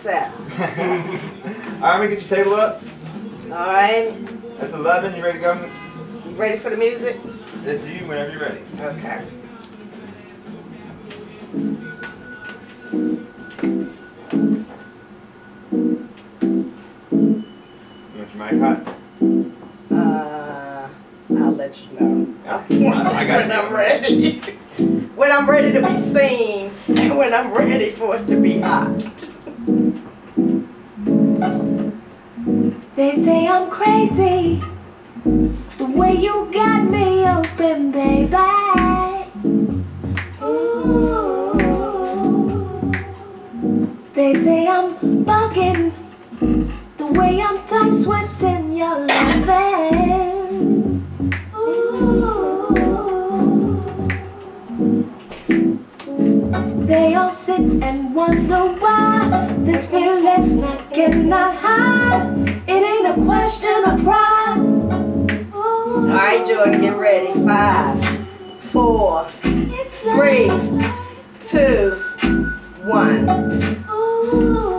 set. All right, me get your table up. All right. That's 11. You ready to go? You ready for the music? It's you whenever you're ready. Okay. You want your mic hot? Uh, I'll let you know. I got when. I'm ready. when I'm ready to be seen and when I'm ready for it to be hot. They say I'm crazy. The way you got me open, baby. Ooh. They say I'm bugging. The way I'm time sweating your loving. They all sit and wonder why this feeling I cannot hide. It ain't a question of pride. Ooh. All right, Jordan, get ready. Five, four, three. two, one. Ooh.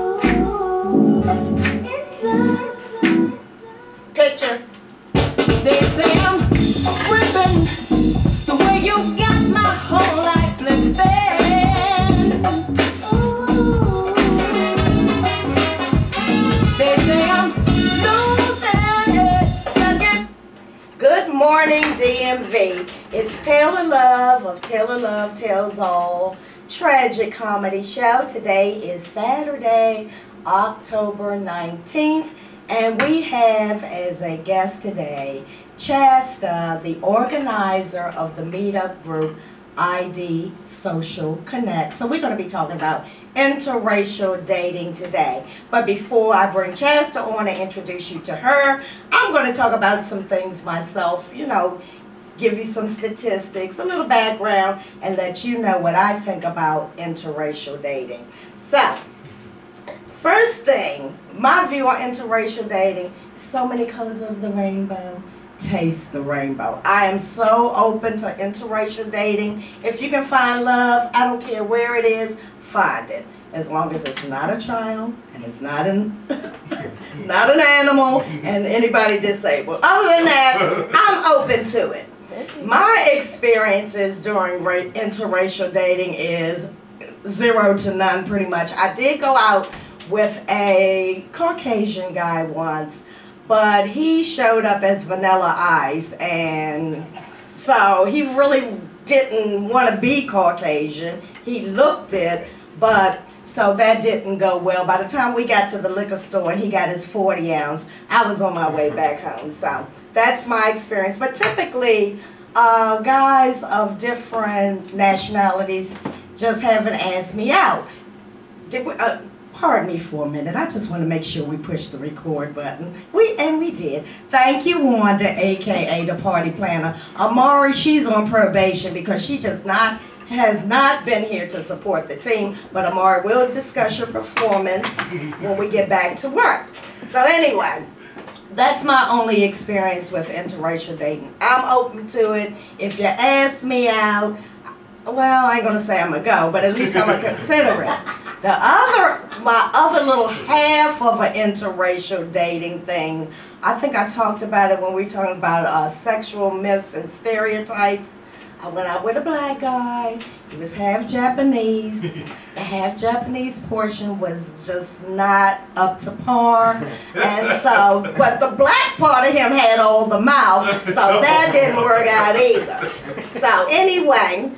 Morning, DMV. It's Taylor Love of Taylor Love Tells All Tragic Comedy Show. Today is Saturday, October 19th, and we have as a guest today Chasta, the organizer of the meetup group ID Social Connect. So we're going to be talking about interracial dating today. But before I bring Chasta on and introduce you to her, I'm going to talk about some things myself, you know, give you some statistics, a little background, and let you know what I think about interracial dating. So, first thing, my view on interracial dating, so many colors of the rainbow. Taste the rainbow. I am so open to interracial dating. If you can find love, I don't care where it is, find it. As long as it's not a child and it's not an not an animal and anybody disabled. Other than that, I'm open to it. My experiences during interracial dating is zero to none pretty much. I did go out with a Caucasian guy once, but he showed up as vanilla ice and so he really didn't want to be Caucasian. He looked it, but so that didn't go well. By the time we got to the liquor store and he got his 40 ounce, I was on my way back home. So that's my experience. But typically, uh, guys of different nationalities just haven't asked me out. Did we, uh, pardon me for a minute. I just want to make sure we push the record button. We and we did. Thank you, Wanda, aka the party planner. Amari, she's on probation because she just not has not been here to support the team. But Amari will discuss your performance when we get back to work. So anyway. That's my only experience with interracial dating. I'm open to it. If you ask me out, well, I ain't gonna say I'm gonna go, but at least I'm gonna consider it. The other, my other little half of an interracial dating thing, I think I talked about it when we were talking about uh, sexual myths and stereotypes. I went out with a black guy. He was half Japanese. the half Japanese portion was just not up to par. And so, but the black part of him had all the mouth, so that didn't work out either. So anyway,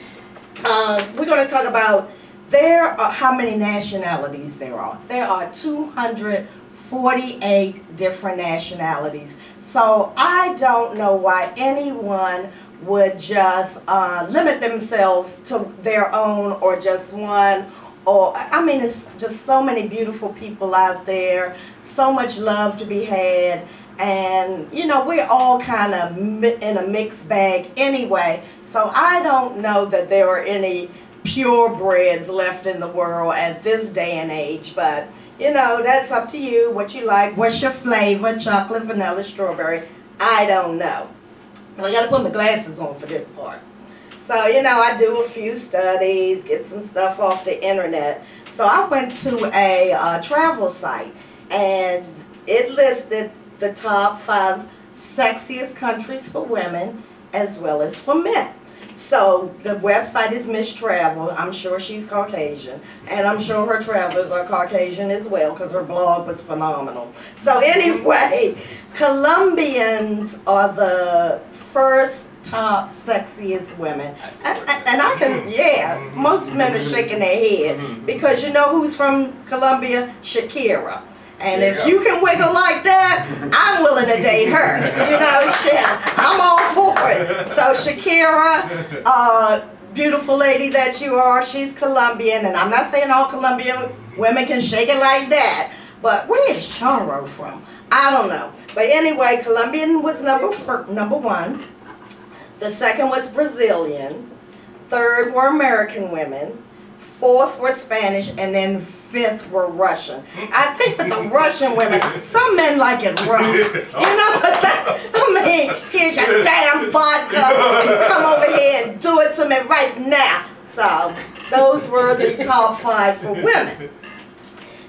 uh, we're going to talk about there are how many nationalities there are. There are 248 different nationalities. So I don't know why anyone would just uh, limit themselves to their own or just one or I mean it's just so many beautiful people out there, so much love to be had and you know we're all kind of in a mixed bag anyway. So i don't know that there are any purebreds left in the world at this day and age but you know that's up to you what you like. What's your flavor? Chocolate vanilla strawberry? I don't know i gotta put my glasses on for this part so you know i do a few studies get some stuff off the internet So I went to a uh, travel site and it listed the top five sexiest countries for women as well as for men. So the website is Miss Travel. I'm sure she's Caucasian, and I'm sure her travelers are Caucasian as well because her blog was phenomenal. So anyway, Colombians are the first top sexiest women, and, and- and I can mm-hmm. yeah. Mm-hmm. Most men are mm-hmm. shaking their head because you know who's from Colombia? Shakira. And There if you can wiggle like that, I'm willing to date her. You know, shit, I'm all for it. So Shakira, uh, beautiful lady that you are, she's Colombian, and I'm not saying all Colombian women can shake it like that. But where is Charo from? I don't know. But anyway, Colombian was number number one. The second was Brazilian. Third were American women. Fourth were Spanish, and then fifth were Russian. I think that the Russian women, some men like it rough. You know what that, I mean, here's your damn vodka. Come over here and do it to me right now. So, those were the top five for women.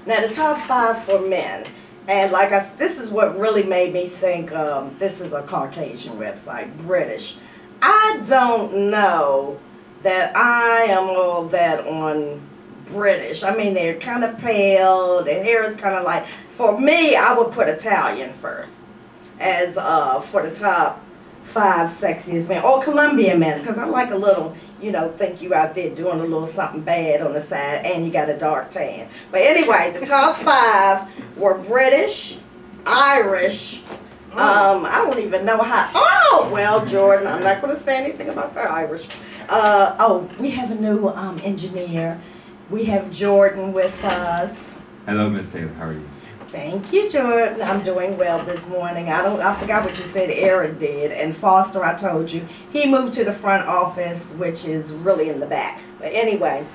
Now, the top five for men. And like I, this is what really made me think um, this is a Caucasian website, British. I don't know that I am all that on British. I mean, they're kind of pale. Their hair is kind of like. For me, I would put Italian first as uh, for the top five sexiest men or Colombian men because I like a little. You know, think you out there doing a little something bad on the side, and you got a dark tan. But anyway, the top five were British, Irish. Um, I don't even know how. Oh, well, Jordan, I'm not going to say anything about the Irish. Uh, oh, we have a new um, engineer. We have Jordan with us. Hello, Miss Taylor. How are you? Thank you, Jordan. I'm doing well this morning. I don't. I forgot what you said. Eric did, and Foster. I told you he moved to the front office, which is really in the back. But anyway,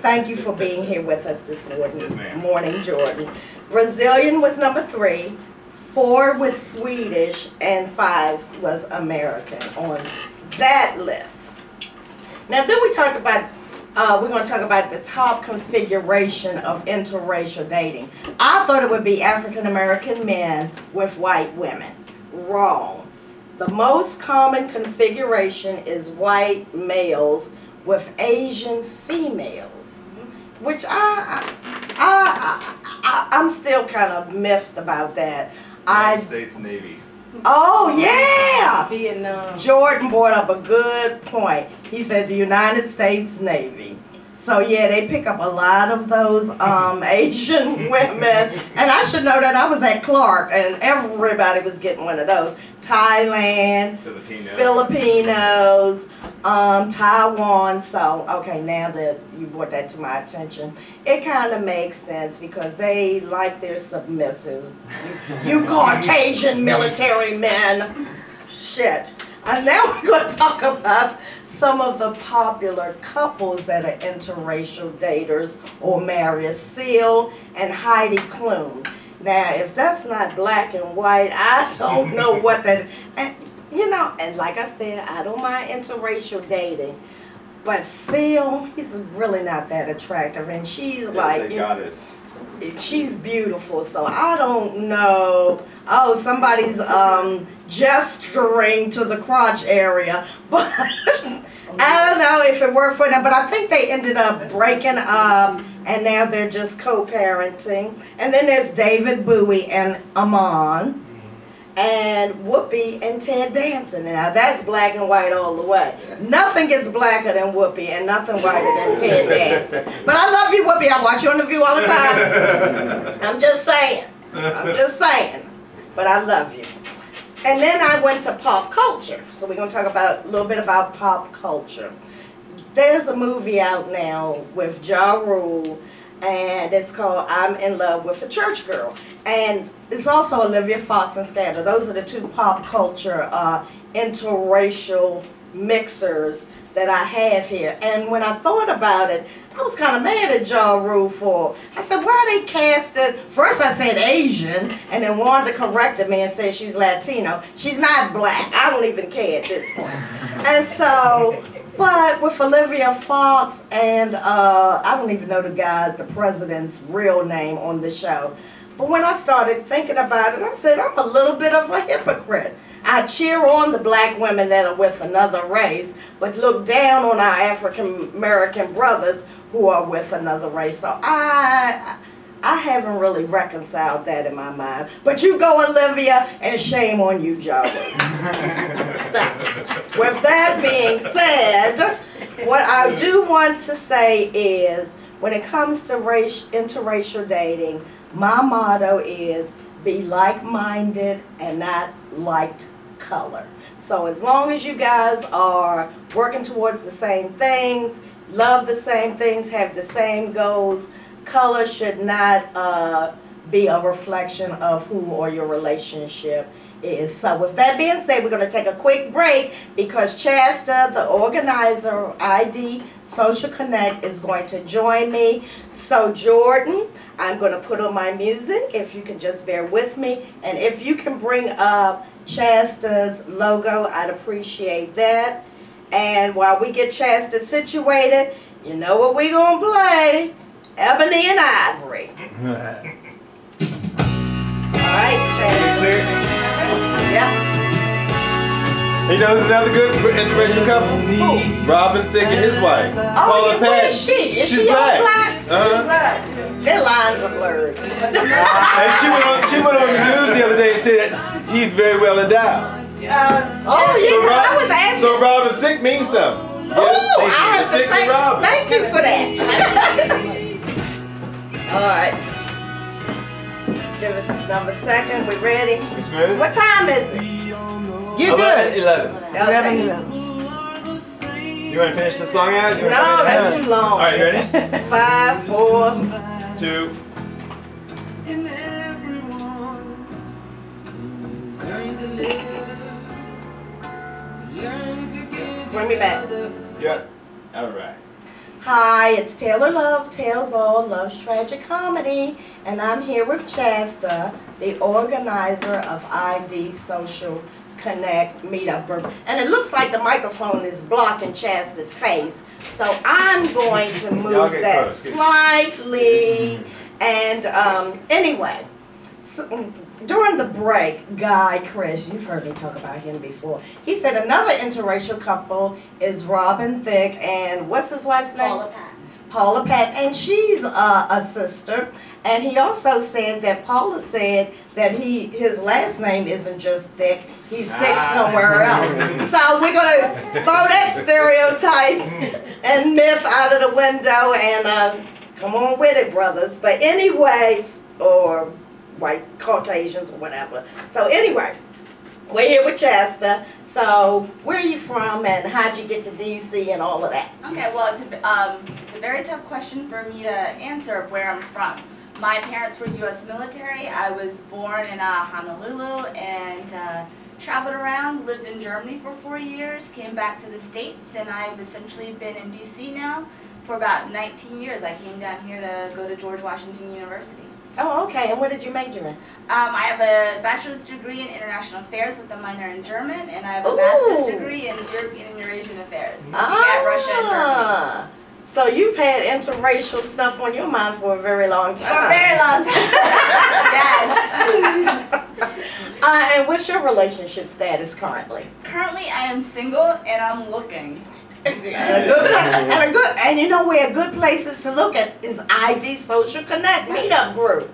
thank you for being here with us this morning. Yes. Morning, Jordan. Brazilian was number three. Four was Swedish, and five was American on that list. Now, then we talked about, uh, we're going to talk about the top configuration of interracial dating. I thought it would be African American men with white women. Wrong. The most common configuration is white males with Asian females, which I, I, I, I I'm still kind of miffed about that. I United States Navy. Oh yeah. Vietnam. Jordan brought up a good point. He said the United States Navy. So yeah, they pick up a lot of those um, Asian women, and I should know that I was at Clark, and everybody was getting one of those. Thailand, Filipino. Filipinos, um, Taiwan. So okay, now that you brought that to my attention, it kind of makes sense because they like their submissives. You, you Caucasian military men. Shit. And now we're going to talk about some of the popular couples that are interracial daters or marry. Seal and Heidi Klum. Now, if that's not black and white, I don't know what that. And you know, and like I said, I don't mind interracial dating, but Seal, he's really not that attractive, and she's That's like, a you know, goddess. she's beautiful so i don't know. Oh somebody's um gesturing to the crotch area but i don't know if it worked for them but i think they ended up breaking up and now they're just co-parenting. And then there's david bowie and Iman and Whoopi and Ted Danson. Now that's black and white all the way. Nothing gets blacker than Whoopi and nothing whiter than Ted Danson. But I love you, Whoopi. I watch you on the View all the time. I'm just saying. I'm just saying. But I love you. And then I went to pop culture. So we're going to talk about a little bit about pop culture. There's a movie out now with Ja Rule, and it's called I'm in Love with a Church Girl. And it's also Olivia Fox and Scandal. Those are the two pop culture uh, interracial mixers that I have here. And when I thought about it, I was kind of mad at Ja Rule for. I said, why are they casting? First I said Asian, and then Wanda corrected me and said she's Latino. She's not black. I don't even care at this point. and so But with Olivia Fox and uh, I don't even know the guy, the president's real name on the show. But when I started thinking about it, I said, I'm a little bit of a hypocrite. I cheer on the black women that are with another race, but look down on our African American brothers who are with another race. So I I haven't really reconciled that in my mind. But you go, Olivia, and shame on you, Joey. so, with that being said, what I do want to say is when it comes to race, interracial dating, my motto is be like-minded and not liked color. So as long as you guys are working towards the same things, love the same things, have the same goals, color should not uh, be a reflection of who or your relationship is. So with that being said, we're going to take a quick break because Chasta, the organizer ID Social Connect, is going to join me. So Jordan, I'm going to put on my music, if you can just bear with me. And if you can bring up Chasta's logo, I'd appreciate that. And while we get Chasta situated, you know what we're going to play? Ebony and Ivory. All right, Chasta. Yeah. He knows another good interracial couple? Who? Robin Thicke and his wife. Oh, Paula yeah, Patton. is she? Is She's she all black. black? Uh-huh. Their lines are blurred. And she went on she went on the news the other day and said he's very well endowed. oh, yeah, 'cause I was asking. So Robin Thicke means something. Ooh, Yes, thank I you. have to Thicke say Robin. thank you for that. All right. Give us another second. We ready? You smooth? What time is it? You good? 11. Okay. You want to finish the song out? You No, that's out? too long. All right, you ready? Five, four. Two. Bring me back. Yeah. All right. Hi, it's Taylor Love, Tales All Loves Tragic Comedy, and I'm here with Chasta, the organizer of ID Social Connect Meetup Group. And it looks like the microphone is blocking Chasta's face, so I'm going to move that close, slightly. And um, anyway, so, during the break, Guy Chris, you've heard me talk about him before. He said another interracial couple is Robin Thicke and what's his wife's name? Paula Patton. Paula Pat, and she's uh, a sister. And he also said that Paula said that he his last name isn't just Thick, he's thick Ah. somewhere else. so we're gonna throw that stereotype and myth out of the window and uh, come on with it, brothers. But anyways, or white Caucasians or whatever. So anyway, we're here with Chasta. So where are you from and how'd you get to DC and all of that? Okay, well, it's a, um, it's a very tough question for me to answer where I'm from. My parents were U.S. military. I was born in uh, Honolulu and uh, traveled around, lived in Germany for four years, came back to the States, and I've essentially been in D.C. now for about 19 years. I came down here to go to George Washington University. Oh, okay. And what did you major in? Um, I have a bachelor's degree in international affairs with a minor in German, and I have a master's degree in European and Eurasian affairs, looking at Russia and Germany. So you've had interracial stuff on your mind for a very long time. For a very long time. yes. Uh, and what's your relationship status currently? Currently, I am single and I'm looking. and a good, and a good, and you know where a good places to look at is ID Social Connect Meetup Group.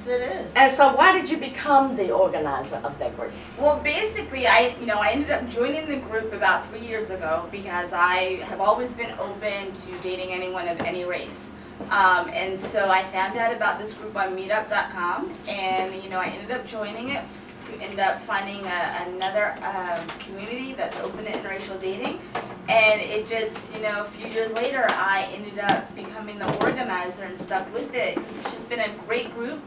Yes, it is. And so, why did you become the organizer of that group? Well, basically, I you know I ended up joining the group about three years ago because I have always been open to dating anyone of any race. Um, and so I found out about this group on Meetup.com, and you know I ended up joining it to end up finding a, another um, community that's open to interracial dating. And it just you know a few years later I ended up becoming the organizer and stuck with it because it's just been a great group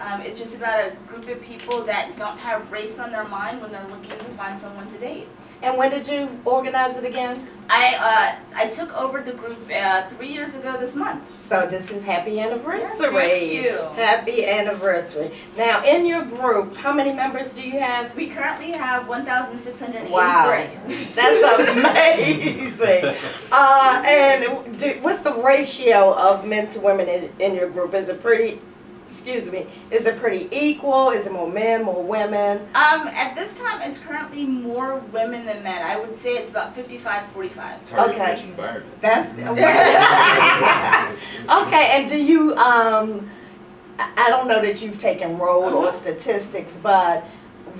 Um, it's just about a group of people that don't have race on their mind when they're looking to find someone to date. And when did you organize it again? I uh, I took over the group uh, three years ago this month. So this is happy anniversary. Yes, thank you. Happy anniversary. Now, in your group, how many members do you have? We currently have 1,683. Wow. That's amazing. Uh, and do, what's the ratio of men to women in, in your group? Is it pretty, excuse me, is it pretty equal? Is it more men, more women? Um, at this time, it's currently more women than men. I would say it's about 55-45. Target Okay. rich environment. That's okay. And do you? Um, I I don't know that you've taken roll or statistics, but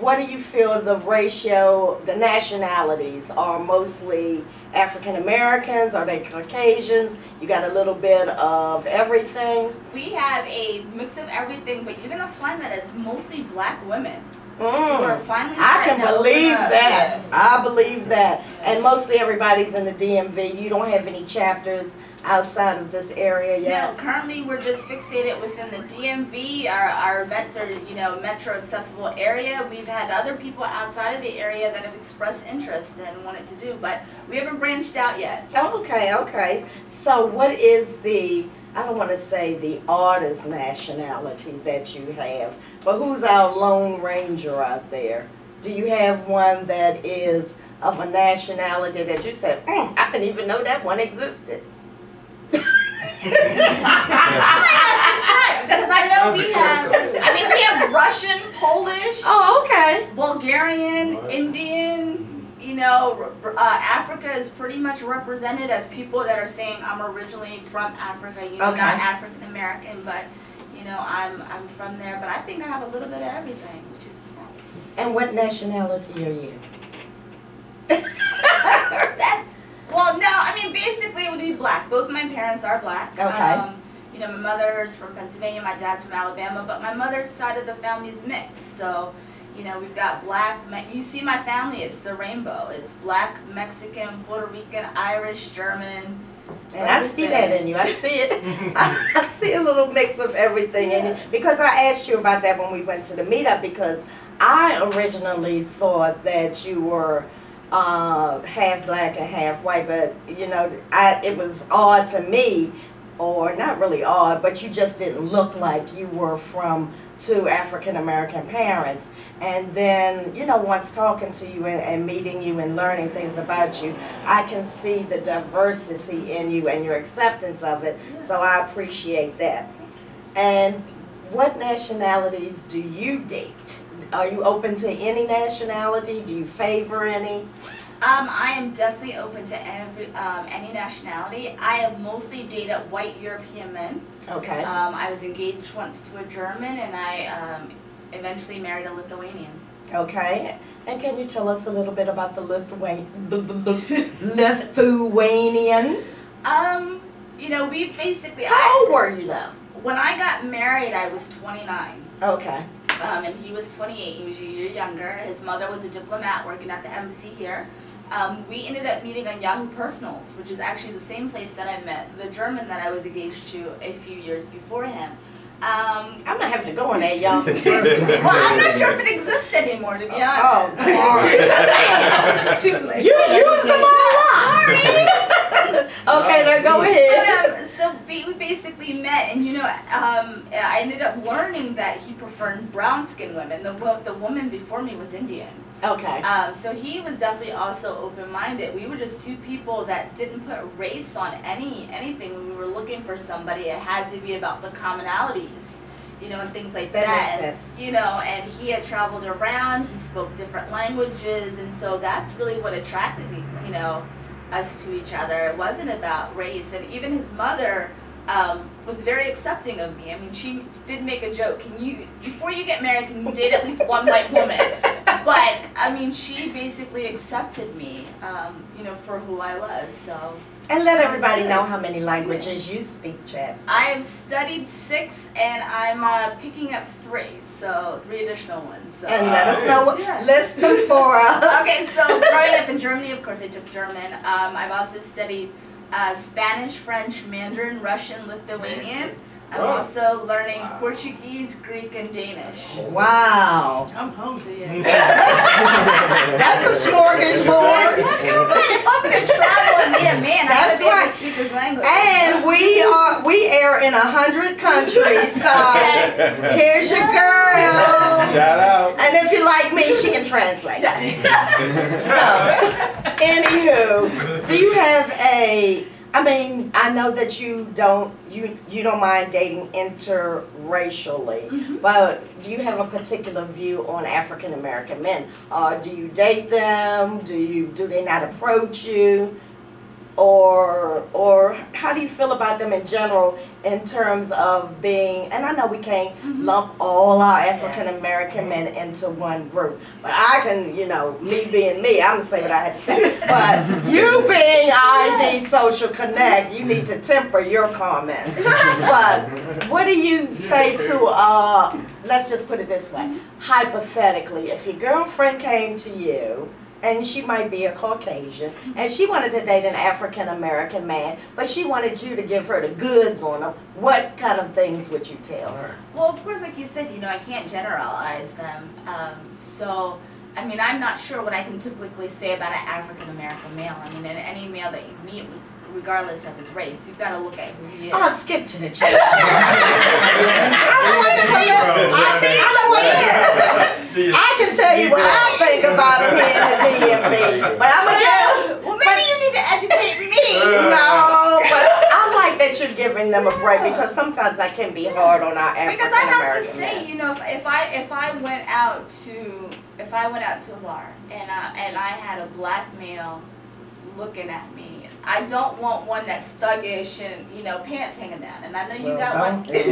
what do you feel the ratio? The nationalities are mostly African Americans. Are they Caucasians? You got a little bit of everything. We have a mix of everything, but you're gonna find that it's mostly black women. who Mm. are finally I can to believe that. I believe that. And mostly everybody's in the DMV. You don't have any chapters outside of this area yet? No, currently we're just fixated within the DMV. Our, our events are, you know, metro accessible area. We've had other people outside of the area that have expressed interest and wanted to do, but we haven't branched out yet. Oh, okay, okay. So what is the, I don't want to say the artist nationality that you have, but who's our Lone Ranger out there? Do you have one that is of a nationality that you said, mm, I didn't even know that one existed? Because I know we have, I mean, we have Russian, Polish, Oh, okay. Bulgarian, What? Indian, you know, uh, Africa is pretty much represented as people that are saying I'm originally from Africa, you know, Okay. not African American, but you know, I'm I'm from there, but I think I have a little bit of everything, which is nice. And what nationality are you? That's well, no, I mean basically it would be black. Both my parents are black. Okay. Um, you know, my mother's from Pennsylvania, my dad's from Alabama, but my mother's side of the family is mixed. So, you know, we've got black. You see my family; it's the rainbow. It's black, Mexican, Puerto Rican, Irish, German. And I see that in you. I see it. I see a little mix of everything in you. Because I asked you about that when we went to the meetup because I originally thought that you were uh, half black and half white, but you know, I it was odd to me, or not really odd, but you just didn't look like you were from two African American parents. And then, you know, once talking to you and, and meeting you and learning things about you, I can see the diversity in you and your acceptance of it. So I appreciate that. And what nationalities do you date? Are you open to any nationality? Do you favor any? Um, I am definitely open to every um, any nationality. I have mostly dated white European men. Okay. Um, I was engaged once to a German, and I um, eventually married a Lithuanian. Okay. And can you tell us a little bit about the Lithuanian? Lithuanian? Um, you know, we basically. How I, old were you now? when I got married, I was 29. Okay. Um, and he was 28. He was a year younger. His mother was a diplomat working at the embassy here. Um, we ended up meeting on Yahoo Personals, which is actually the same place that I met the German that I was engaged to a few years before him. Um, I'm not having to go on that, y'all. well, I'm not sure if it exists anymore, to be Oh, honest. darn. Too late. You used them all up. Sorry. okay, now go ahead. But, um, so we, we basically met, and you know, um, I ended up learning that he preferred brown skinned women. The, the woman before me was Indian. Okay. Um, so he was definitely also open minded. We were just two people that didn't put race on any anything when we were looking for somebody. It had to be about the commonalities, you know, and things like That that. makes sense. You know, and he had traveled around. He spoke different languages, and so that's really what attracted me. You know, us to each other. It wasn't about race, and even his mother. Um, was very accepting of me. I mean, she did make a joke. Can you, before you get married, can you date at least one white woman? But I mean, she basically accepted me, um, you know, for who I was. So And let everybody know how many languages you speak, Jess. I have studied six, and I'm uh, picking up three. So three additional ones. So. And let us know what, Yeah. list them for us. okay, so growing up in Germany, of course, I took German. Um, I've also studied uh, Spanish, French, Mandarin, Russian, Lithuanian. I'm Wow. also learning Portuguese, Greek, and Danish. Wow. I'm hungry. So yeah. That's a smorgasbord. Come on, if I'm gonna travel and be a man, I That's gotta right. speak his language. And we are we air in a hundred countries. So here's your girl. Shout out. And if you like me, she can translate. Yes. So, anywho, do you have a? I mean, I know that you don't you you don't mind dating interracially, but do you have a particular view on African American men? Uh, do you date them? Do you do they not approach you? Or or how do you feel about them in general in terms of being? And I know we can't lump all our African American men into one group, but I can, you know, me being me, I'm gonna say what I had to say. But you being ID Social Connect, you need to temper your comments. But what do you say to uh? Let's just put it this way: hypothetically, if your girlfriend came to you and she might be a Caucasian, and she wanted to date an African American man, but she wanted you to give her the goods on him. What kind of things would you tell her? Well, of course, like you said, you know, I can't generalize them. Um, so, I mean, I'm not sure what I can typically say about an African American male. I mean, any male that you meet, was- regardless of his race, you've got to look at who he is. I'll skip to the chase. I don't want to come up. I, I don't want to. I can tell you what I think about him here in the DMV, but I'm gonna get. well, maybe you need to educate me. No, but I like that you're giving them a break because sometimes that can be hard on our African Because I have to American say, men. you know, if, if I if I went out to if I went out to a bar and I, and I had a black male looking at me, I don't want one that's thuggish and you know pants hanging down. And I know you got one. There's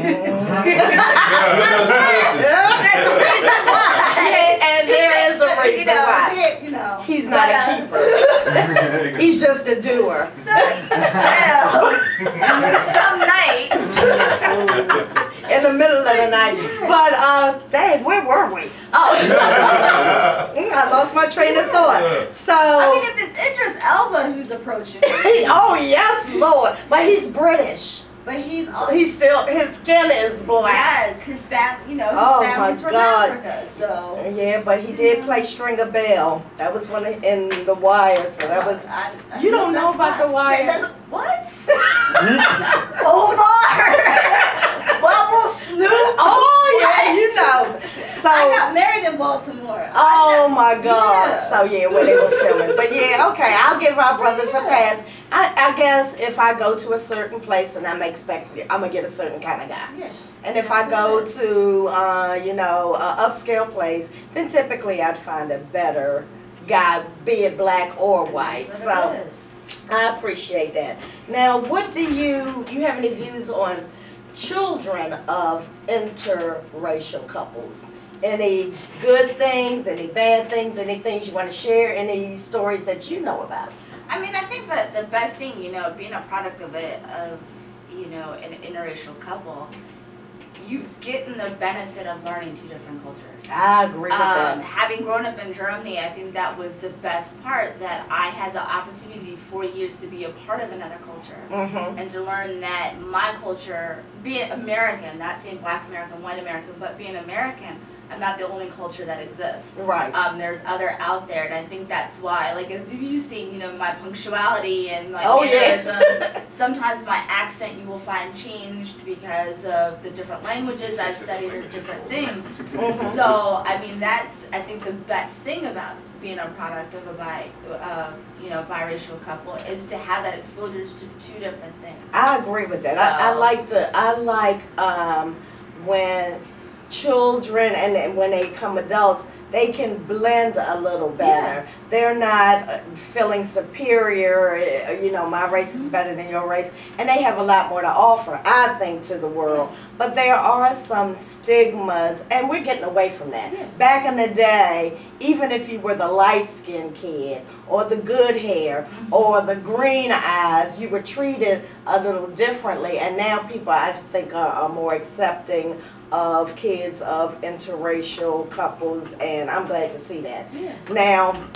a reason and there is a You reason know, why. you know. He's not a uh, keeper. He's just a doer. So, well, some nights. In the middle of the night. But uh dang, where were we? Oh so, I lost my train of thought. So I mean, if it's Idris Elba who's approaching oh yes, Lord. But he's British. but he's So he's still his skin is black. yes, his fam, you know, his Oh, family's from God. Africa, so. Yeah, but he did play Stringer Bell. That was one in The Wire, so that was. I, I You don't know about fine. The Wire? That- what? Omar! Bubble Snoop! Oh yeah, you know. So. I got married in Baltimore. Oh my God! Yeah. So yeah, when they were filming, but yeah, okay, I'll give our brothers a pass. I, I guess if I go to a certain place and I'm expecting, I'm gonna get a certain kind of guy. Yeah. And if I go to, uh, you know, a upscale place, then typically I'd find a better guy, be it black or white. So what it is. I appreciate that. Now, what do you do? You have any views on children of interracial couples? Any good things? Any bad things? Any things you want to share? Any stories that you know about? I mean, I think that the best thing, you know, being a product of it, of, you know, an interracial couple, you getting the benefit of learning two different cultures. I agree with Um, that. having grown up in Germany, I think that was the best part that I had the opportunity for years to be a part of another culture Mm-hmm. and to learn that my culture, being American, not saying black American, white American, but being American, I'm not the only culture that exists. Right. Um, there's other out there, and I think that's why, like as you see, you know, my punctuality and like Oh, yeah. Sometimes my accent you will find changed because of the different languages I've studied or different things. Mhm. So I mean, that's I think the best thing about being a product of a bi, uh, you know, biracial couple is to have that exposure to two different things. I agree with that. I, I like to. I like um, when children and when they come adults, they can blend a little better. They're not uh, feeling superior. uh, You know, my race is better than your race, and they have a lot more to offer. I think to the world. But there are some stigmas, and we're getting away from that. Yeah. Back in the day, even if you were the light skinned kid, or the good hair, or the green eyes, you were treated a little differently. And now people, I think, are, are more accepting of kids of interracial couples, and I'm glad to see that. Yeah. Now,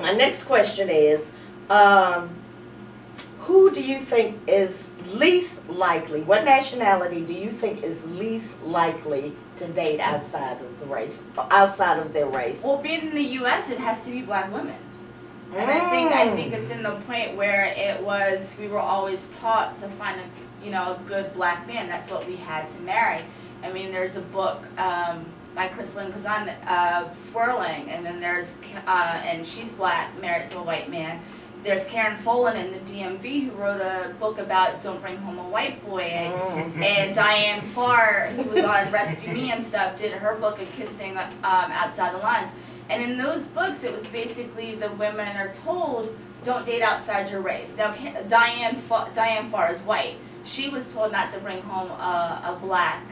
my next question is, um, who do you think is least likely, what nationality do you think is least likely to date outside of the race, outside of their race? Well, being in the U.S., it has to be black women. And I think I think it's in the point where it was we were always taught to find a you know a good black man. That's what we had to marry. I mean, there's a book um, by Christelyn Kazan, uh, Swirling, and then there's uh, and she's black, married to a white man. There's Karyn Folan in the DMV who wrote a book about Don't Bring Home a White Boy, and, and Diane Farr, who was on Rescue Me and stuff, did her book of Kissing um, Outside the Lines. And in those books, it was basically the women are told, don't date outside your race. Now, Diane Farr, Diane Farr is white. She was told not to bring home a, a black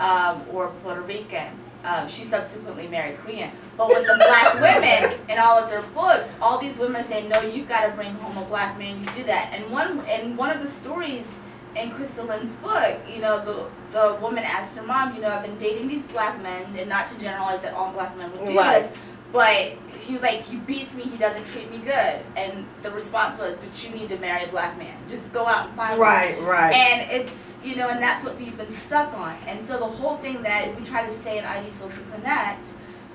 um, or Puerto Rican. Um, she subsequently married Korean. But with the black women in all of their books, all these women say, no, you've got to bring home a black man. You do that. And one, and one of the stories in Christelyn's book, you know, the the woman asked her mom, you know, I've been dating these black men, and not to generalize that all black men would do Right. this, but he was like, he beats me, he doesn't treat me good. And the response was, but you need to marry a black man. Just go out and find one. Right, right. And it's, you know, and that's what we've been stuck on. And so the whole thing that we try to say in ID Social Connect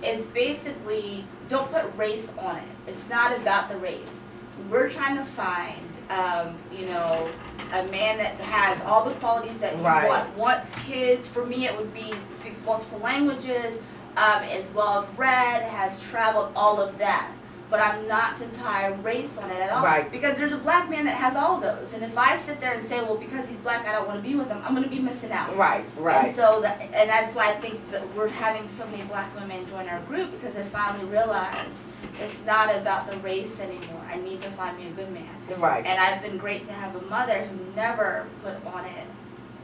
is basically don't put race on it. It's not about the race. We're trying to find, um, you know, a man that has all the qualities that you Right. want. Wants kids. For me, it would be speaks multiple languages, um, is well read, has traveled, all of that. But I'm not to tie race on it at all. Right. Because there's a black man that has all of those. And if I sit there and say, well, because he's black, I don't want to be with him, I'm going to be missing out. Right, right. And so that, and that's why I think that we're having so many black women join our group because they finally realize it's not about the race anymore. I need to find me a good man. Right. And I've been great to have a mother who never put on it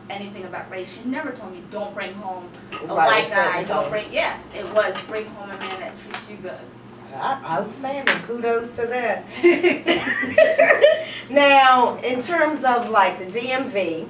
anything about race. She never told me don't bring home a Right, white guy. Don't color. bring yeah. It was bring home a man that treats you good. Outstanding. Kudos to that. now, in terms of like the DMV,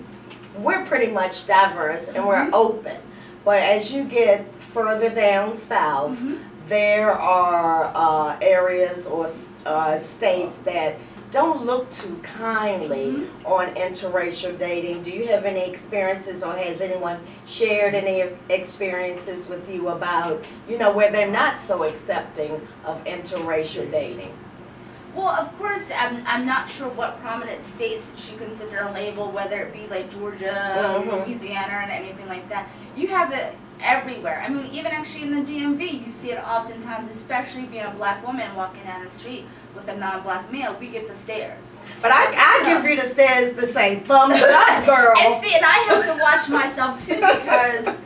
we're pretty much diverse and we're Mhm. open. But as you get further down south, Mhm. there are uh, areas or uh, states that don't look too kindly Mhm. on interracial dating. Do you have any experiences or has anyone shared any experiences with you about, you know, where they're not so accepting of interracial dating? Well, of course, I'm, I'm not sure what prominent states you consider a label, whether it be like Georgia, Mhm. Louisiana, and anything like that. You have it everywhere. I mean, even actually in the DMV, you see it oftentimes, especially being a black woman walking down the street with a non-black male, we get the stares. But I, I give you the stairs to say thumbs up, girl. And see, and I have to watch myself too because,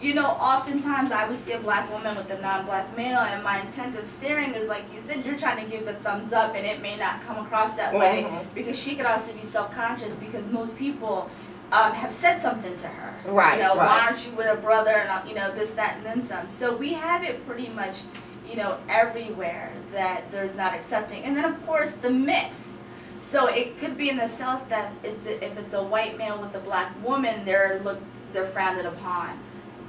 you know, oftentimes I would see a black woman with a non-black male, and my intent of staring is like you said, you're trying to give the thumbs up, and it may not come across that way Mhm. because she could also be self-conscious because most people um, have said something to her. Right, You know, right. why aren't you with a brother, and uh, you know this, that, and then some. So we have it pretty much, you know, everywhere that there's not accepting, and then of course the mix. So it could be in the South that it's if it's a white male with a black woman, they're looked they're frowned upon,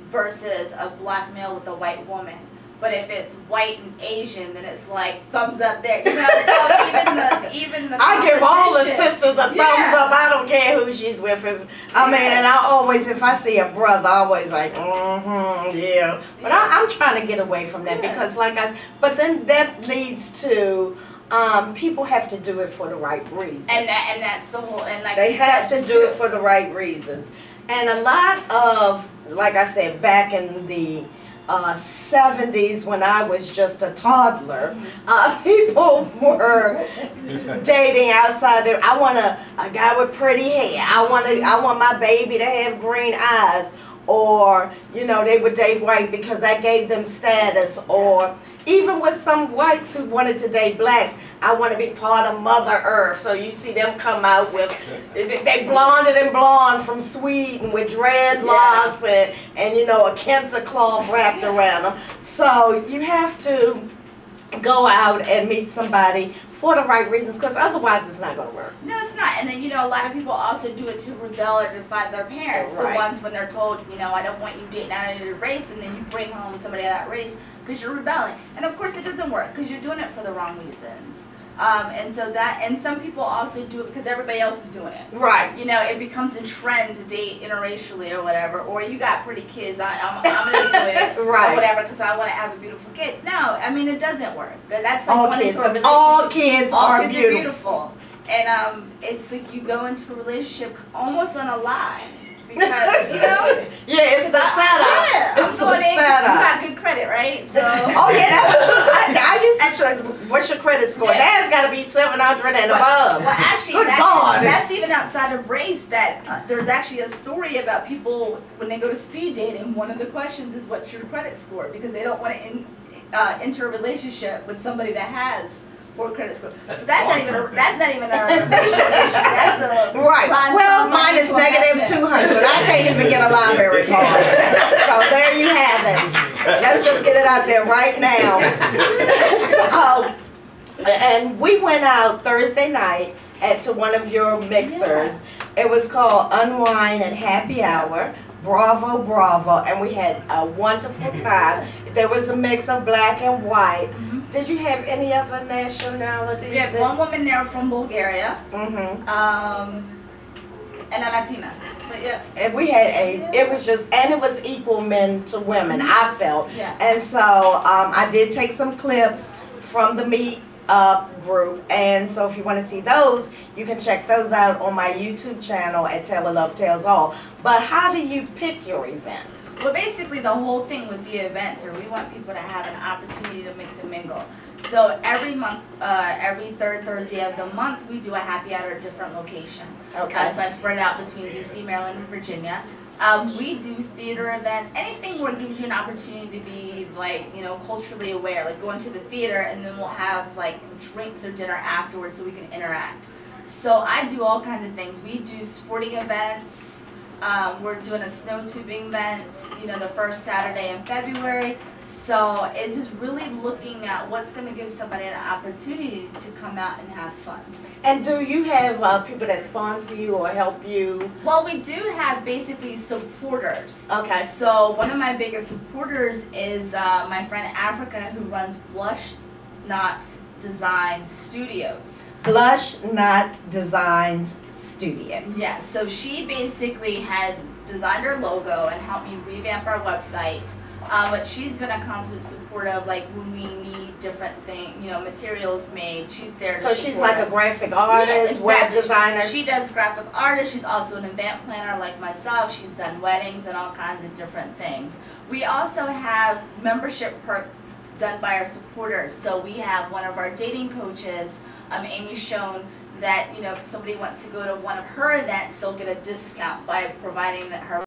versus a black male with a white woman. But if it's white and Asian, then it's like thumbs up there. You know, so even the even the I give all the sisters a thumbs Yeah. up. I don't care who she's with. If, I mean, Yeah. and I always, if I see a brother, I always like, mm-hmm, yeah. But I, I'm trying to get away from that Yeah. because, like I, but then that leads to um, people have to do it for the right reasons. And that and that's the whole and like They have to do it for the right reasons. And a lot of, like I said, back in the uh, 70s when I was just a toddler, uh, people were dating outside of, I want a, a guy with pretty hair. I want to, I want my baby to have green eyes. Or, you know, they would date white because that gave them status. Or even with some whites who wanted to date blacks, I want to be part of Mother Earth. So you see them come out with, they blonded and blonde from Sweden with dreadlocks and, and, you know, a kente cloth wrapped around them. So you have to go out and meet somebody for the right reasons, because otherwise it's not gonna work. No, it's not. And then you know, a lot of people also do it to rebel or defy their parents. Right. The ones when they're told, you know, I don't want you dating out of your race, and then you bring home somebody of that race because you're rebelling. And of course, it doesn't work because you're doing it for the wrong reasons. Um, and so that, and some people also do it because everybody else is doing it. Right. You know, it becomes a trend to date interracially or whatever, or you got pretty kids, I, I'm, I'm gonna do it, Right. or whatever, because I want to have a beautiful kid. No, I mean it doesn't work. That's like All going kids, into a relationship. all kids All are kids beautiful. are beautiful. And um, it's like you go into a relationship almost on a lie. Because, you know? Yeah, it's the setup. Yeah, I'm It's going a in, you got good credit, right? So. Oh yeah, that was, I, I used to check, what's your credit score? Yeah. That's gotta be seven hundred and above. Well, actually, Good that- God. that's even outside of race. That uh, there's actually a story about people when they go to speed dating. One of the questions is, "What's your credit score?" Because they don't want to in, uh, enter a relationship with somebody that has poor credit score. That's so that's not even a, that's not even a racial issue. That's a Right. line- Well, mine is to negative investment. two hundred. I can't even get a library card. So there you have it. Let's just get it out there right now. So, and we went out Thursday night at to one of your mixers. It was called Unwind and Happy Hour. Bravo, bravo, and we had a wonderful time. There was a mix of black and white. Mhm. Did you have any other nationalities? We had one woman there from Bulgaria, Mm-hmm. um, and a Latina. But yeah, And we had a, it was just, and it was equal men to women, I felt. yeah. And so um, I did take some clips from the Meet Up group. And so if you want to see those, you can check those out on my YouTube channel at Taylor Love Tells All. But how do you pick your events? Well, basically, the whole thing with the events are we want people to have an opportunity to mix and mingle. So every month, uh, every third Thursday of the month, we do a happy hour at a different location. Okay. Um, so I spread it out between DC, Maryland, and Virginia. Um, we do theater events, anything where it gives you an opportunity to be like, you know, culturally aware, like going to the theater and then we'll have like drinks or dinner afterwards so we can interact. So I do all kinds of things. We do sporting events. Um, we're doing a snow tubing event, you know, the first Saturday in February. So it's just really looking at what's going to give somebody an opportunity to come out and have fun. And do you have uh, people that sponsor you or help you? Well, we do have basically supporters. Okay. So one of my biggest supporters is uh, my friend Africa, who runs Blush Not Design Studios. Blush Not Designs Studios. Yeah. So she basically had designed our logo and helped me revamp our website. Um, but she's been a constant support of like when we need different thing, you know, materials made. She's there. To So she's like us. a graphic artist, Yeah, web exactly. designer. She does graphic artist. She's also an event planner like myself. She's done weddings and all kinds of different things. We also have membership perks done by our supporters. So we have one of our dating coaches, um, Amy Schoen, that you know if somebody wants to go to one of her events, they'll get a discount by providing that her